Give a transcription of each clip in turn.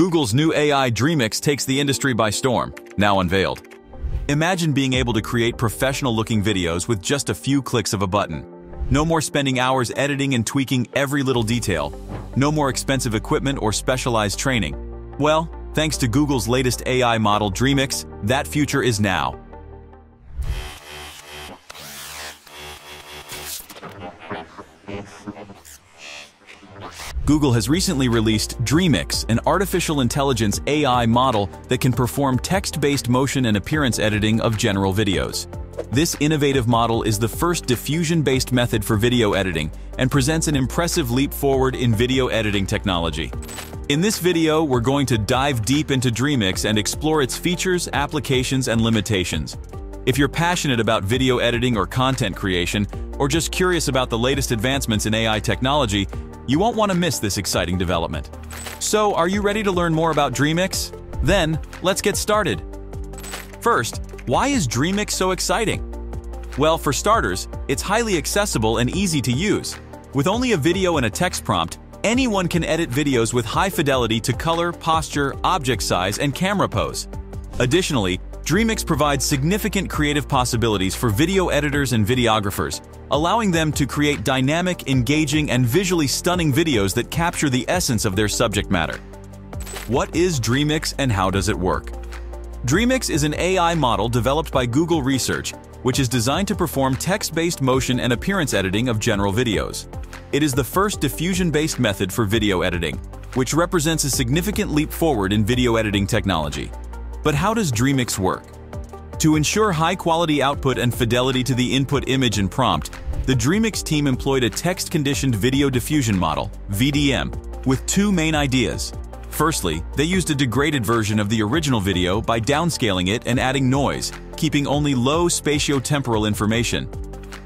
Google's new AI Dreamix takes the industry by storm, now unveiled. Imagine being able to create professional-looking videos with just a few clicks of a button. No more spending hours editing and tweaking every little detail. No more expensive equipment or specialized training. Well, thanks to Google's latest AI model Dreamix, that future is now. Google has recently released Dreamix, an artificial intelligence AI model that can perform text-based motion and appearance editing of general videos. This innovative model is the first diffusion-based method for video editing and presents an impressive leap forward in video editing technology. In this video, we're going to dive deep into Dreamix and explore its features, applications, and limitations. If you're passionate about video editing or content creation, or just curious about the latest advancements in AI technology, you won't want to miss this exciting development. So, are you ready to learn more about Dreamix? Then, let's get started. First, why is Dreamix so exciting? Well, for starters, it's highly accessible and easy to use. With only a video and a text prompt, anyone can edit videos with high fidelity to color, posture, object size, and camera pose. Additionally, Dreamix provides significant creative possibilities for video editors and videographers, allowing them to create dynamic, engaging, and visually stunning videos that capture the essence of their subject matter. What is Dreamix and how does it work? Dreamix is an AI model developed by Google Research, which is designed to perform text-based motion and appearance editing of general videos. It is the first diffusion-based method for video editing, which represents a significant leap forward in video editing technology. But how does Dreamix work? To ensure high-quality output and fidelity to the input image and prompt, the Dreamix team employed a text-conditioned video diffusion model, VDM, with two main ideas. Firstly, they used a degraded version of the original video by downscaling it and adding noise, keeping only low spatiotemporal information.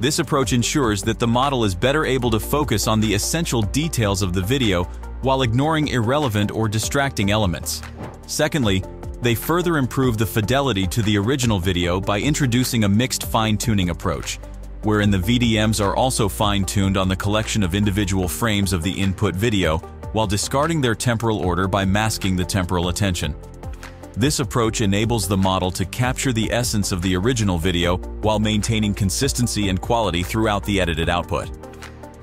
This approach ensures that the model is better able to focus on the essential details of the video while ignoring irrelevant or distracting elements. Secondly, they further improve the fidelity to the original video by introducing a mixed fine-tuning approach, wherein the VDMs are also fine-tuned on the collection of individual frames of the input video while discarding their temporal order by masking the temporal attention. This approach enables the model to capture the essence of the original video while maintaining consistency and quality throughout the edited output.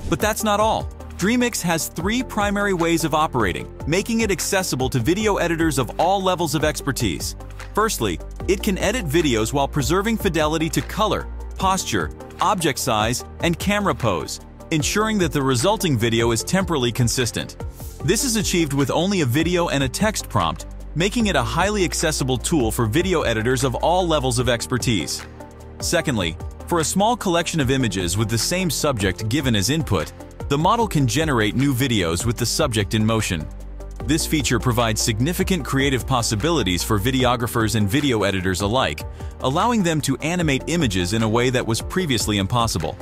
But that's not all. Dreamix has three primary ways of operating, making it accessible to video editors of all levels of expertise. Firstly, it can edit videos while preserving fidelity to color, posture, object size, and camera pose, ensuring that the resulting video is temporally consistent. This is achieved with only a video and a text prompt, making it a highly accessible tool for video editors of all levels of expertise. Secondly, for a small collection of images with the same subject given as input, the model can generate new videos with the subject in motion. This feature provides significant creative possibilities for videographers and video editors alike, allowing them to animate images in a way that was previously impossible.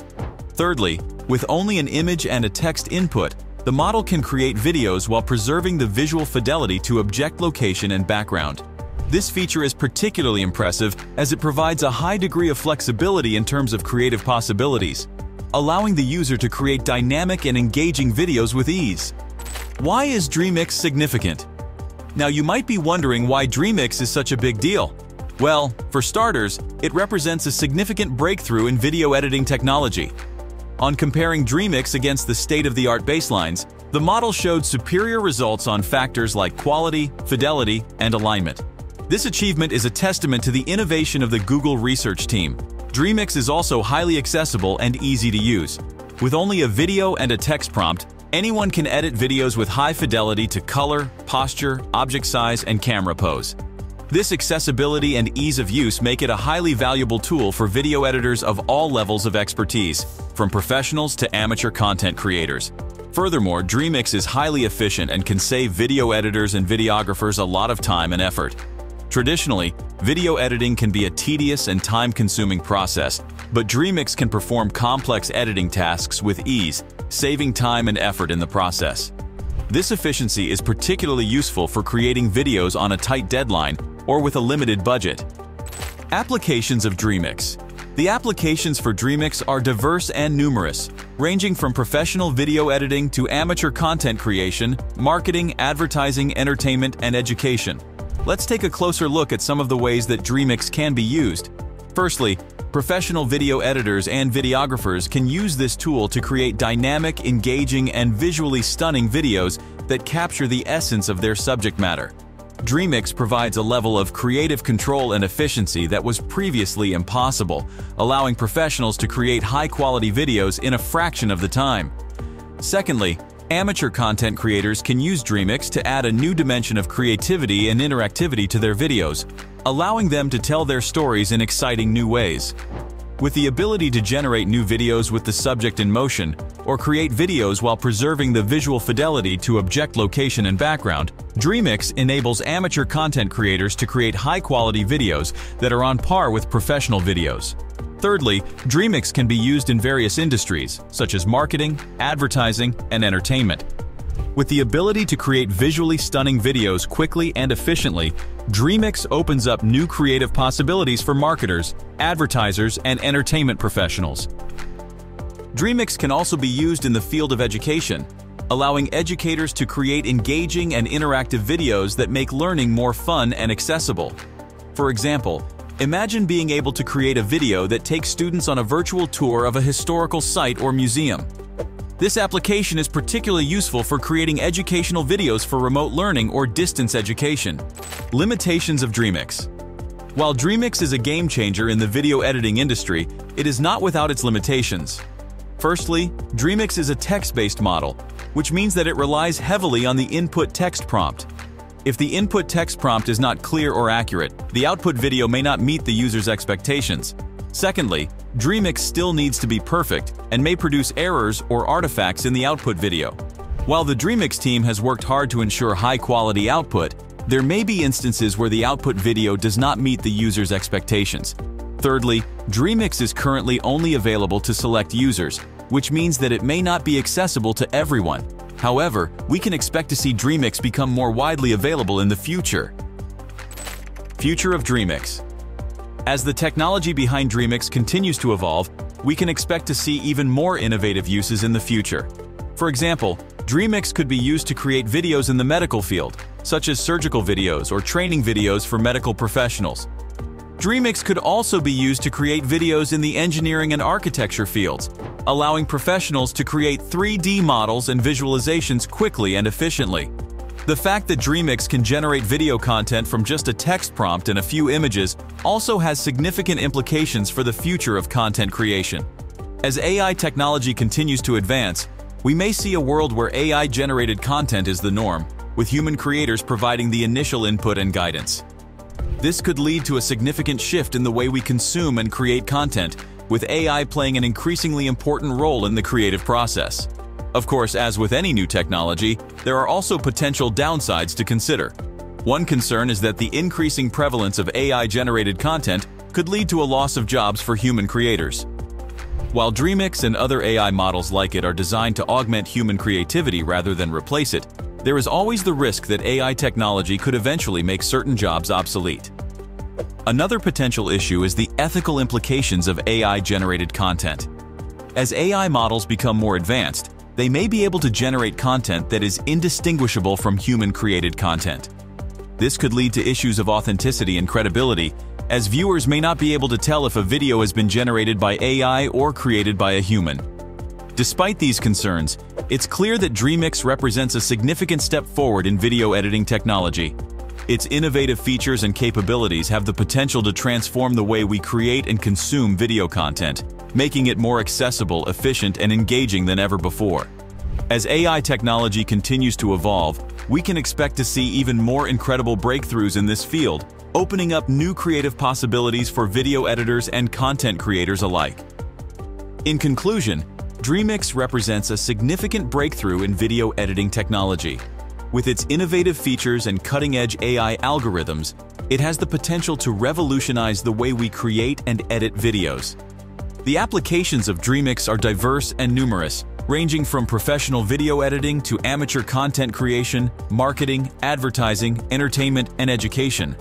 Thirdly, with only an image and a text input, the model can create videos while preserving the visual fidelity to object location and background. This feature is particularly impressive as it provides a high degree of flexibility in terms of creative possibilities allowing the user to create dynamic and engaging videos with ease. Why is Dreamix significant? Now you might be wondering why Dreamix is such a big deal. Well, for starters, it represents a significant breakthrough in video editing technology. On comparing Dreamix against the state-of-the-art baselines, the model showed superior results on factors like quality, fidelity, and alignment. This achievement is a testament to the innovation of the Google research team, Dreamix is also highly accessible and easy to use. With only a video and a text prompt, anyone can edit videos with high fidelity to color, posture, object size, and camera pose. This accessibility and ease of use make it a highly valuable tool for video editors of all levels of expertise, from professionals to amateur content creators. Furthermore, Dreamix is highly efficient and can save video editors and videographers a lot of time and effort. Traditionally, video editing can be a tedious and time-consuming process, but Dreamix can perform complex editing tasks with ease, saving time and effort in the process. This efficiency is particularly useful for creating videos on a tight deadline or with a limited budget. Applications of Dreamix The applications for Dreamix are diverse and numerous. ranging from professional video editing to amateur content creation, marketing, advertising, entertainment, and education. Let's take a closer look at some of the ways that Dreamix can be used. Firstly, professional video editors and videographers can use this tool to create dynamic, engaging, and visually stunning videos that capture the essence of their subject matter. Dreamix provides a level of creative control and efficiency that was previously impossible, allowing professionals to create high-quality videos in a fraction of the time. Secondly, amateur content creators can use Dreamix to add a new dimension of creativity and interactivity to their videos, allowing them to tell their stories in exciting new ways. With the ability to generate new videos with the subject in motion, or create videos while preserving the visual fidelity to object location and background, Dreamix enables amateur content creators to create high-quality videos that are on par with professional videos. Thirdly, Dreamix can be used in various industries, such as marketing, advertising, and entertainment. With the ability to create visually stunning videos quickly and efficiently, Dreamix opens up new creative possibilities for marketers, advertisers, and entertainment professionals. Dreamix can also be used in the field of education, allowing educators to create engaging and interactive videos that make learning more fun and accessible. For example, imagine being able to create a video that takes students on a virtual tour of a historical site or museum. This application is particularly useful for creating educational videos for remote learning or distance education. Limitations of Dreamix While Dreamix is a game changer in the video editing industry, it is not without its limitations. Firstly, Dreamix is a text-based model, which means that it relies heavily on the input text prompt. If the input text prompt is not clear or accurate, the output video may not meet the user's expectations. Secondly, Dreamix still needs to be perfect and may produce errors or artifacts in the output video. While the Dreamix team has worked hard to ensure high-quality output, there may be instances where the output video does not meet the user's expectations. Thirdly, Dreamix is currently only available to select users, which means that it may not be accessible to everyone. However, we can expect to see Dreamix become more widely available in the future. Future of Dreamix as the technology behind Dreamix continues to evolve, we can expect to see even more innovative uses in the future. For example, Dreamix could be used to create videos in the medical field, such as surgical videos or training videos for medical professionals. Dreamix could also be used to create videos in the engineering and architecture fields, allowing professionals to create 3D models and visualizations quickly and efficiently. The fact that Dreamix can generate video content from just a text prompt and a few images also has significant implications for the future of content creation. As AI technology continues to advance, we may see a world where AI-generated content is the norm, with human creators providing the initial input and guidance. This could lead to a significant shift in the way we consume and create content, with AI playing an increasingly important role in the creative process. Of course, as with any new technology, there are also potential downsides to consider. One concern is that the increasing prevalence of AI-generated content could lead to a loss of jobs for human creators. While Dreamix and other AI models like it are designed to augment human creativity rather than replace it, there is always the risk that AI technology could eventually make certain jobs obsolete. Another potential issue is the ethical implications of AI-generated content. As AI models become more advanced, they may be able to generate content that is indistinguishable from human-created content. This could lead to issues of authenticity and credibility, as viewers may not be able to tell if a video has been generated by AI or created by a human. Despite these concerns, it's clear that Dreamix represents a significant step forward in video editing technology. Its innovative features and capabilities have the potential to transform the way we create and consume video content, making it more accessible, efficient, and engaging than ever before. As AI technology continues to evolve, we can expect to see even more incredible breakthroughs in this field, opening up new creative possibilities for video editors and content creators alike. In conclusion, Dreamix represents a significant breakthrough in video editing technology. With its innovative features and cutting-edge AI algorithms, it has the potential to revolutionize the way we create and edit videos. The applications of Dreamix are diverse and numerous, ranging from professional video editing to amateur content creation, marketing, advertising, entertainment, and education.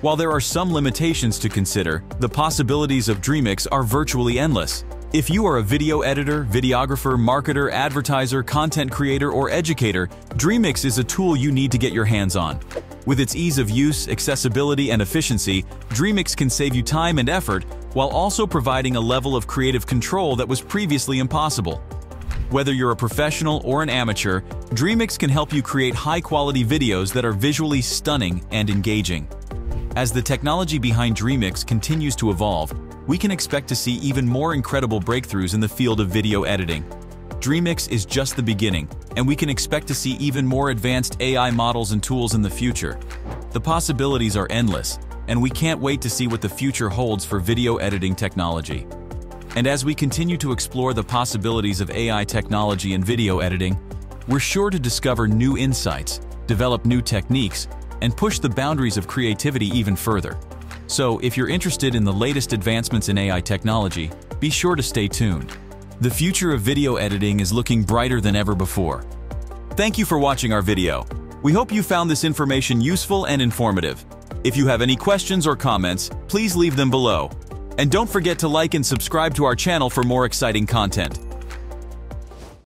While there are some limitations to consider, the possibilities of Dreamix are virtually endless. If you are a video editor, videographer, marketer, advertiser, content creator, or educator, Dreamix is a tool you need to get your hands on. With its ease of use, accessibility, and efficiency, Dreamix can save you time and effort while also providing a level of creative control that was previously impossible. Whether you're a professional or an amateur, Dreamix can help you create high-quality videos that are visually stunning and engaging. As the technology behind Dreamix continues to evolve, we can expect to see even more incredible breakthroughs in the field of video editing. Dreamix is just the beginning, and we can expect to see even more advanced AI models and tools in the future. The possibilities are endless, and we can't wait to see what the future holds for video editing technology. And as we continue to explore the possibilities of AI technology and video editing, we're sure to discover new insights, develop new techniques, and push the boundaries of creativity even further. So, if you're interested in the latest advancements in AI technology, be sure to stay tuned. The future of video editing is looking brighter than ever before. Thank you for watching our video. We hope you found this information useful and informative. If you have any questions or comments, please leave them below. And don't forget to like and subscribe to our channel for more exciting content.